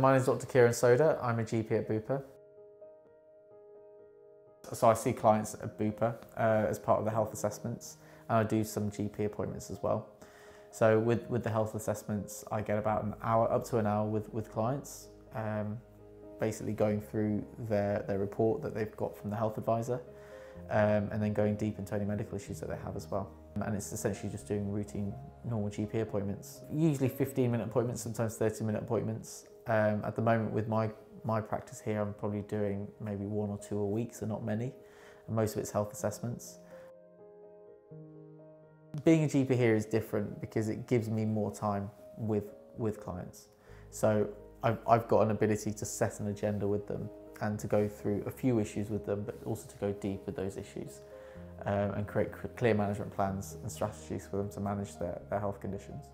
My name is Dr. Kieran Soda. I'm a GP at Bupa. So I see clients at Bupa uh, as part of the health assessments and I do some GP appointments as well. So with, with the health assessments, I get about an hour, up to an hour with, with clients, um, basically going through their, their report that they've got from the health advisor um, and then going deep into any medical issues that they have as well. And it's essentially just doing routine normal GP appointments. Usually 15 minute appointments, sometimes 30 minute appointments. Um, at the moment with my, my practice here, I'm probably doing maybe one or two a week, so not many. And most of it's health assessments. Being a GP here is different because it gives me more time with, with clients. So I've, I've got an ability to set an agenda with them and to go through a few issues with them, but also to go deep with those issues um, and create clear management plans and strategies for them to manage their, their health conditions.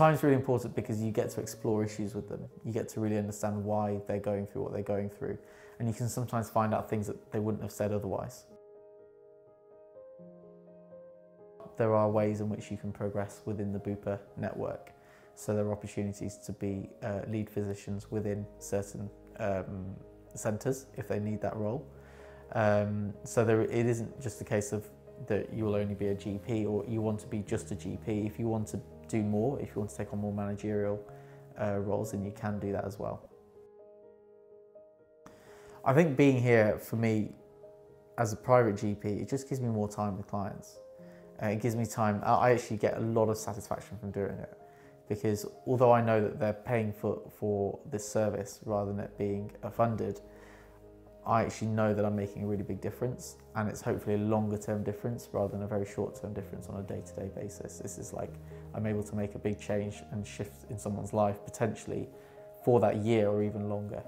Time is really important because you get to explore issues with them. You get to really understand why they're going through what they're going through. And you can sometimes find out things that they wouldn't have said otherwise. There are ways in which you can progress within the Bupa network. So there are opportunities to be uh, lead physicians within certain um, centres if they need that role. Um, so there, it isn't just a case of that you will only be a GP or you want to be just a GP. If you want to do more, if you want to take on more managerial uh, roles, then you can do that as well. I think being here for me as a private GP, it just gives me more time with clients. Uh, it gives me time, I actually get a lot of satisfaction from doing it because although I know that they're paying for, for this service rather than it being funded, I actually know that I'm making a really big difference and it's hopefully a longer term difference rather than a very short term difference on a day to day basis. This is like I'm able to make a big change and shift in someone's life potentially for that year or even longer.